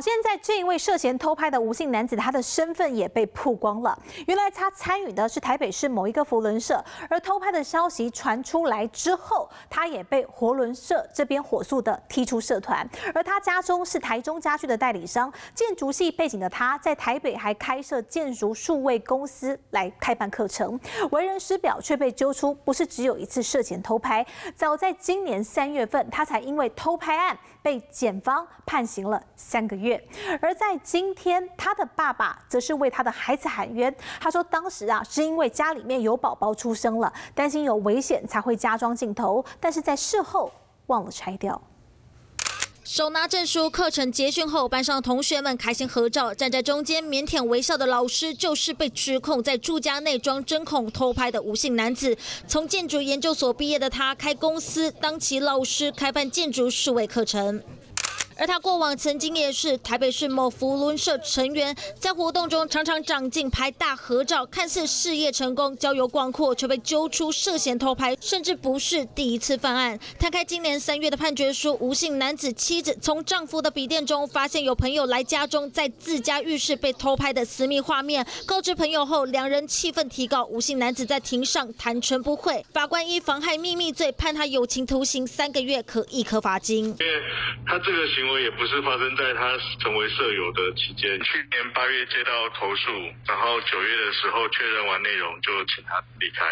现在这一位涉嫌偷拍的吴姓男子，他的身份也被曝光了。原来他参与的是台北市某一个佛伦社，而偷拍的消息传出来之后，他也被佛伦社这边火速的踢出社团。而他家中是台中家具的代理商，建筑系背景的他，在台北还开设建筑数位公司来开办课程，为人师表却被揪出不是只有一次涉嫌偷拍。早在今年三月份，他才因为偷拍案被检方判刑了三个月。而在今天，他的爸爸则是为他的孩子喊冤。他说，当时啊，是因为家里面有宝宝出生了，担心有危险才会加装镜头，但是在事后忘了拆掉。手拿证书，课程结训后，班上同学们开心合照。站在中间腼腆微笑的老师，就是被指控在住家内装针孔偷拍的吴姓男子。从建筑研究所毕业的他，开公司当起老师，开办建筑数位课程。而他过往曾经也是台北市某福伦社成员，在活动中常常长进拍大合照，看似事业成功、交友广阔，却被揪出涉嫌偷拍，甚至不是第一次犯案。摊开今年三月的判决书，吴姓男子妻子从丈夫的笔电中发现有朋友来家中，在自家浴室被偷拍的私密画面，告知朋友后，两人气愤提告吴姓男子在庭上坦诚不讳，法官依妨害秘密罪判他有期徒刑三个月，可一颗罚金。他这个行为也不是发生在他成为舍友的期间。去年八月接到投诉，然后九月的时候确认完内容，就请他离开。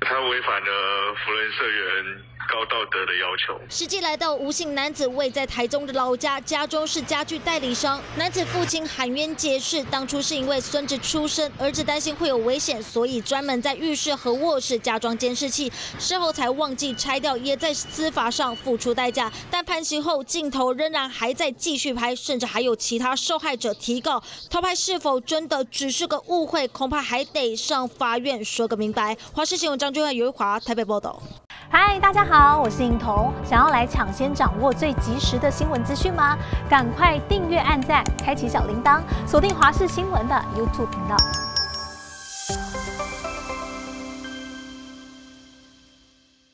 他违反了福人社员。高道德的要求。实际来到吴姓男子位在台中的老家，家中是家具代理商。男子父亲喊冤解释，当初是因为孙子出生，儿子担心会有危险，所以专门在浴室和卧室加装监视器，事后才忘记拆掉，也在司法上付出代价。但判刑后，镜头仍然还在继续拍，甚至还有其他受害者提告偷拍是否真的只是个误会，恐怕还得上法院说个明白。华视新闻张俊汉、尤华台北报道。嗨，大家好，我是颖彤。想要来抢先掌握最及时的新闻资讯吗？赶快订阅、按赞、开启小铃铛，锁定华视新闻的 YouTube 频道。